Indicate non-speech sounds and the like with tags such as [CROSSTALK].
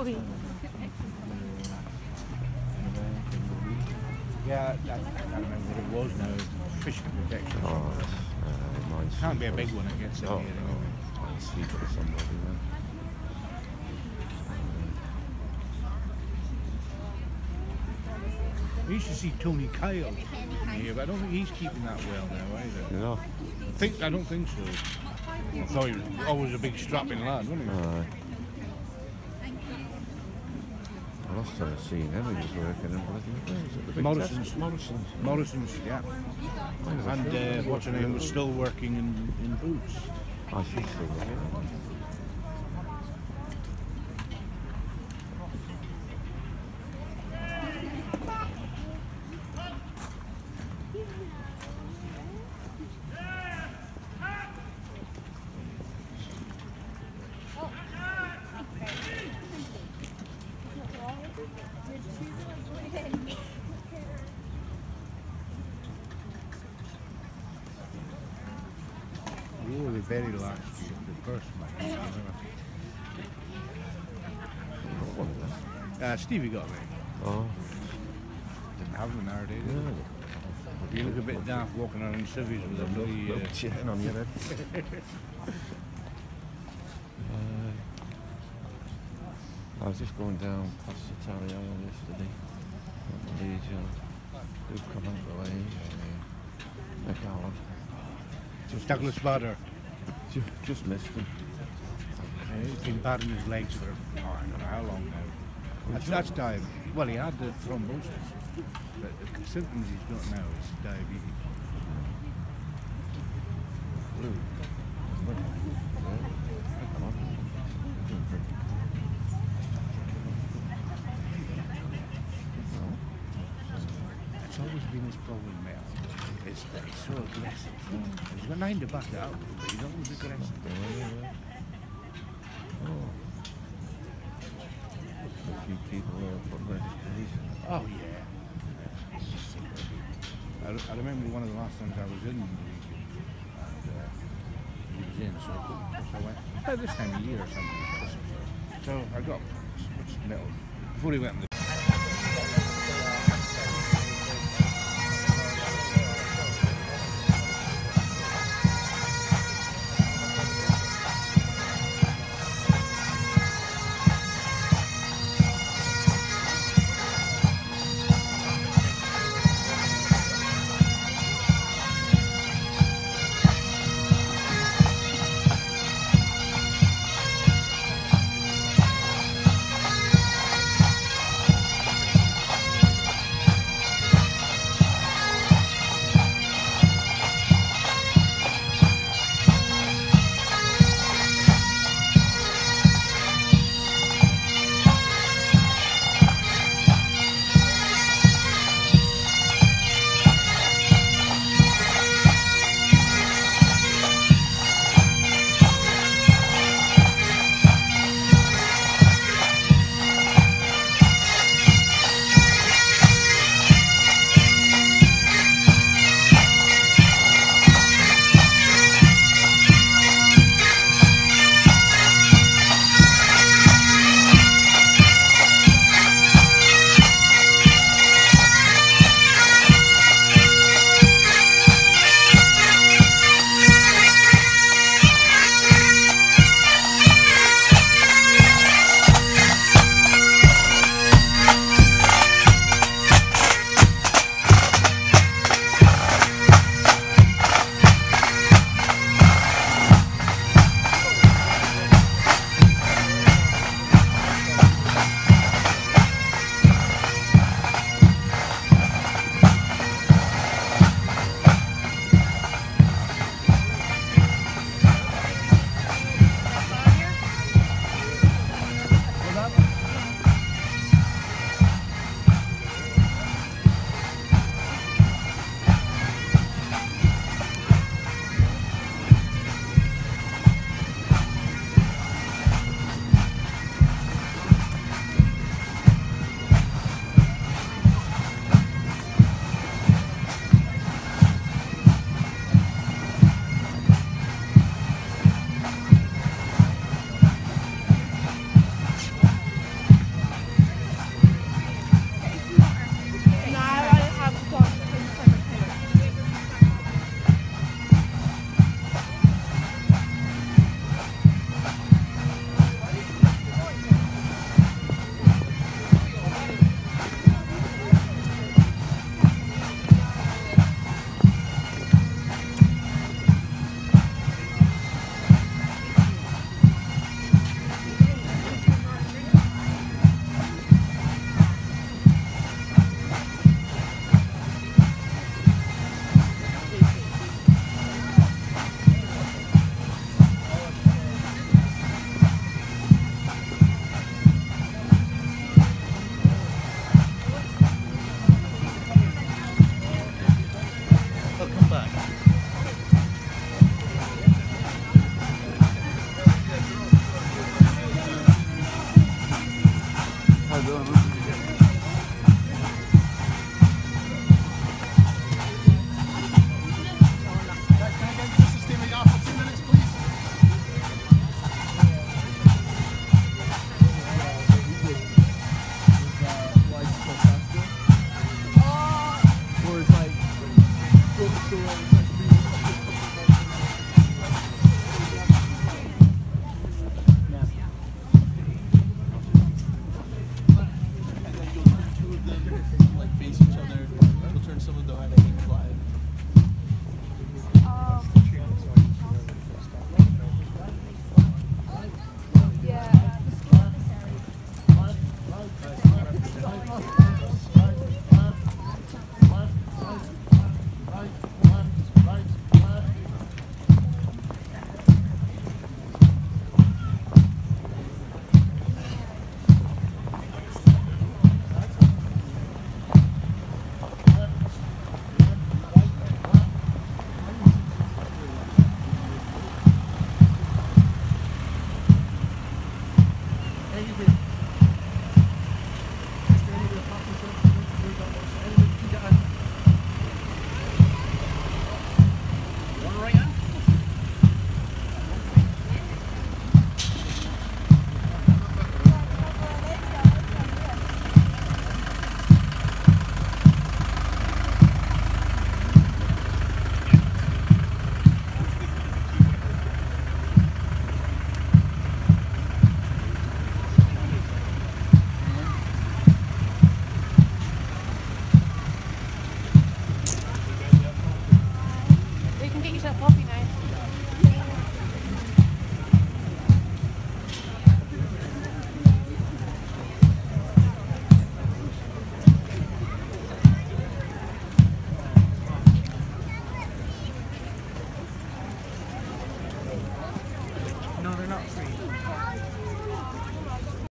Ui. Yeah, I, I can't remember what it was now. Fish protection. Oh, that's, uh, mine's Can't be a big one, I guess. Oh, here, no. anyway. Mine's secret somebody then. I used to see Tony Kyle here, but I don't think he's keeping that well now either. You know? I think I don't think so. I thought he was always a big strapping lad, wasn't he? Aye. I last time I seen him, he was working in bloody, where is it? The big Morrison's. Morrison's. Morrison's, yeah. Where is it? And uh, what's her name was still working in, in boots. Oh, she's still working. Were very last year, the first match. One. Uh, Stevie got me. Oh, Didn't have them nowadays. did You look a bit daft walking around in civvies with a bloody. Little Uh, [LAUGHS] chin on your head. uh, [LAUGHS] I was just going down past Italiano yesterday. At the Legion. They've come out the way. Uh, McAllen. Just Douglas Bader. Just, missed him. Uh, he's been bad in his legs for oh, I don't know how long now. That's, that's diabetes. Well, he had the thrombosis, but the symptoms he's got now is diabetes. Blue. Come on. Doing pretty It's always been his problem, Mel. It's he's so aggressive. He's got nine to back it up, but he's always aggressive. Oh. A few people. Oh yeah. I, remember one of the last times I was in the region, and uh, he was in, so I, so I went about this time of year or something. So I got metal before he went. You